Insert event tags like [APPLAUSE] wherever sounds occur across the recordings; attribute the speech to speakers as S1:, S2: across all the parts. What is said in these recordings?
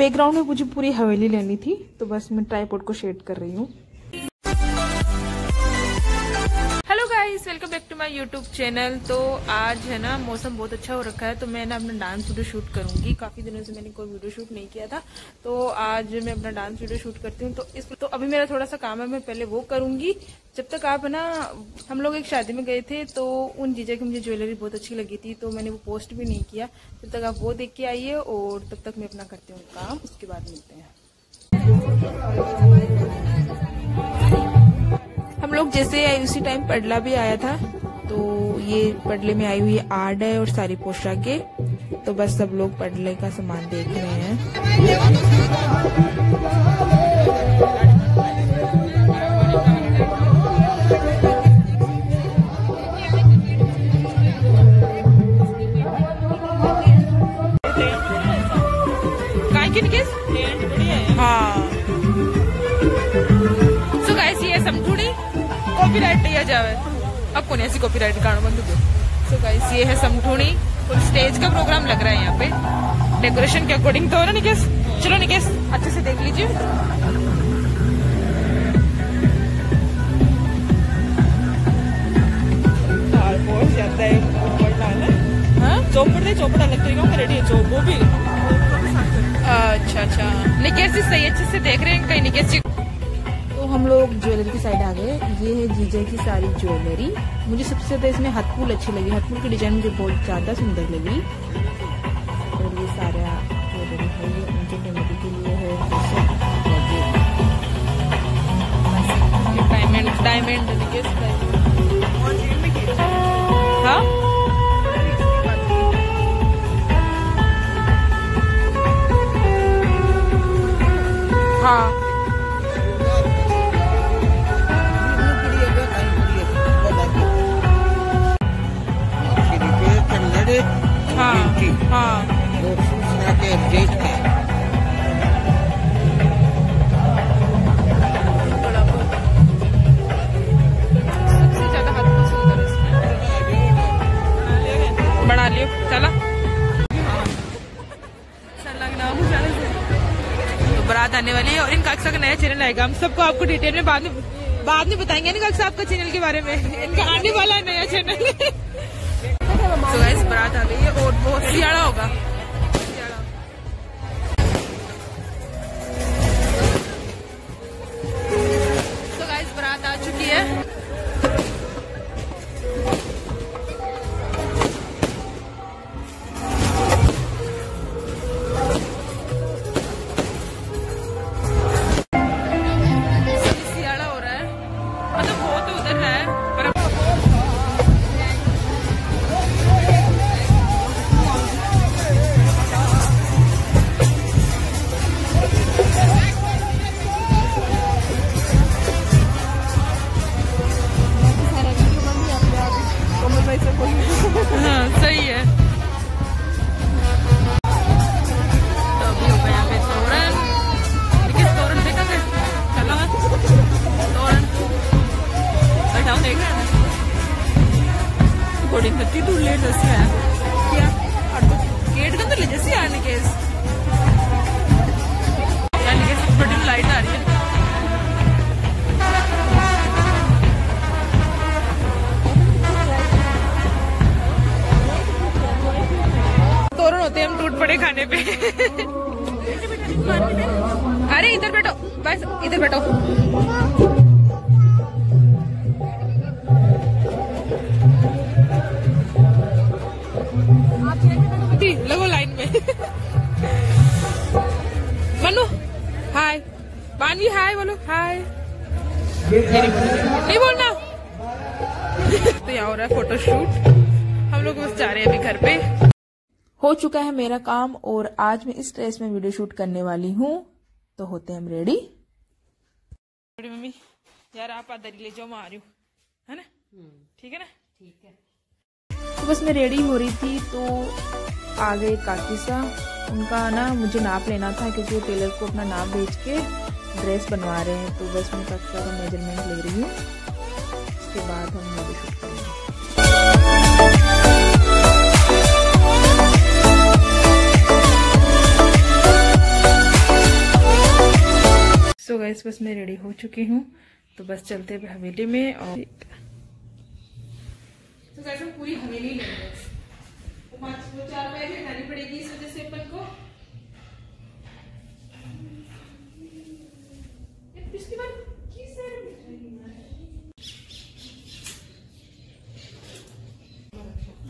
S1: Background में मुझे पूरी हवेली लेनी थी तो बस मैं ट्राईपोर्ट को शेड कर रही हूँ। यूट्यूब चैनल तो आज है ना मौसम बहुत अच्छा हो रखा है तो मैं ना अपना डांस वीडियो शूट करूँगी। काफ़ी दिनों से मैंने कोई वीडियो शूट नहीं किया था तो आज मैं अपना डांस वीडियो शूट करती हूँ। तो इस तो अभी मेरा थोड़ा सा काम है, मैं पहले वो करूँगी। जब तक आप ना, हम लोग एक शादी में गए थे तो उन जीजा की मुझे ज्वेलरी बहुत अच्छी लगी थी तो मैंने वो पोस्ट भी नहीं किया। जब तक आप वो देख के आइए, और तब तक मैं अपना करती हूँ काम। उसके बाद मिलते हैं। हम लोग जैसे उसी टाइम पडला भी आया था ये पडले में आई हुई आर्ट है और सारी पोशाके। तो बस सब लोग पडले का सामान देख रहे हैं। हाँ। सो ये समझूड़ी कॉपीराइट जावे। अब कौन ऐसी कॉपीराइट गाना बंद दो सो गाइस ये है समठूणी. और स्टेज का प्रोग्राम लग रहा है यहाँ पे. डेकोरेशन के अकॉर्डिंग तो हो ना निकेश? चलो निकेश अच्छे से देख लीजिए.
S2: चौपड़ चौपड़ इलेक्ट्रिक रेडी है चौक वो भी
S1: अच्छा अच्छा. निकेश जी सही अच्छे से देख रहे हैं कहीं? निकेश जी हम लोग ज्वेलरी की साइड आ गए। ये है जीजा की सारी ज्वेलरी। मुझे सबसे ज़्यादा इसमें हथफूल अच्छी लगी। हथफूल की डिज़ाइन मुझे बहुत ज़्यादा सुंदर लगी। और ये सारा ज्वेलरी है ये उनके मेमोरी के लिए है। डायमंड डायमंड हाँ? हाँ। लियो, चला। तो बारात आने वाली है और इनका अक्सर का नया चैनल आएगा। हम सबको आपको डिटेल में बाद में बाद में बताएँगे ना अक्सर आपका चैनल के बारे में। इनका आने वाला है नया चैनल [LAUGHS] तो बारात आ गई है और बहुत सियाड़ा होगा। देख रहे हैं? बड़ी खत्ती दूर है। अरे, इधर बैठो। बस, इधर बैठो। लगो लाइन में। मनु, हाय। मानवी हाय बोलो, हाय। नहीं बोलना। तो यहाँ हो रहा है फोटोशूट हम लोग बस जा रहे हैं अभी घर पे। हो चुका है मेरा काम और आज मैं इस ड्रेस में वीडियो शूट करने वाली हूँ। तो होते हैं हम रेडी। मम्मी? यार आप आदरी ले जाओ मैं आ रही हूँ। है ना? ठीक है ना? ठीक है। तो बस मैं रेडी हो रही थी तो आ गए काकी सा। उनका ना मुझे नाप लेना था क्योंकि वो टेलर को अपना नाप भेज के ड्रेस बनवा रहे हैं। तो बस मैं काकी का मेज़रमेंट ले रही हूँ। उसके बाद हम वीडियो शूट करेंगे। गाइस बस मैं रेडी हो चुकी हूँ। तो बस चलते हैं हवेली में और तो पूरी हवेली लेंगे वो चार पैर हटानी पड़ेगी इस वजह से अपन को। पिछली बार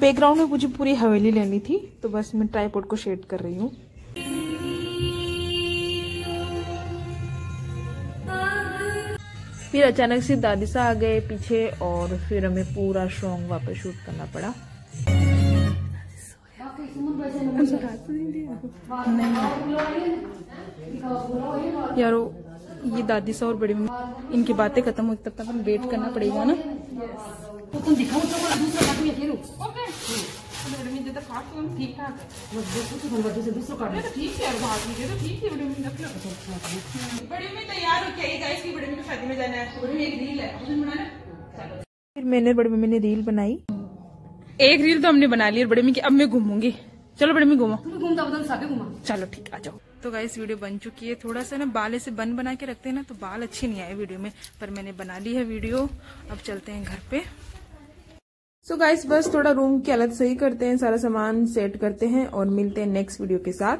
S1: बैकग्राउंड में मुझे पूरी हवेली लेनी थी तो बस मैं ट्राईपोर्ट को शेड कर रही हूँ। फिर अचानक से दादी सा आ गए पीछे और फिर हमें पूरा सॉन्ग वापस शूट करना पड़ा। यारो ये दादी सा और बड़ी मम्मी इनकी बातें खत्म हो तब तक हम वेट करना पड़ेगा ना। तो तुम दिखाओ तो में तो तो ठीक ठाक है। दूसरा दूसरा से दूसरा काट तो ठीक है भाग लीजिए तो ठीक है बड़ी रख लो बड़ी मम्मी तैयार हो क्या गाइस की बड़ी मम्मी शादी में जाना है बड़ी एक रील है। उसने बनाना फिर मैंने बड़ी मम्मी ने रील बनाई। एक रील तो हमने बना ली और बड़ी मम्मी की अब मैं घूमूँगी। चलो बड़ी मम्मी घूमो। घूमता साथे घूमा। चलो ठीक आ जाओ। तो गाइस वीडियो बन चुकी है। थोड़ा सा ना बाल ऐसे बन बना के रखते हैं ना तो बाल अच्छे नहीं आए वीडियो में पर मैंने बना ली है वीडियो अब चलते हैं घर पे। सो so गाइस बस थोड़ा रूम की हालत सही करते हैं, सारा सामान सेट करते हैं और मिलते हैं नेक्स्ट वीडियो के साथ।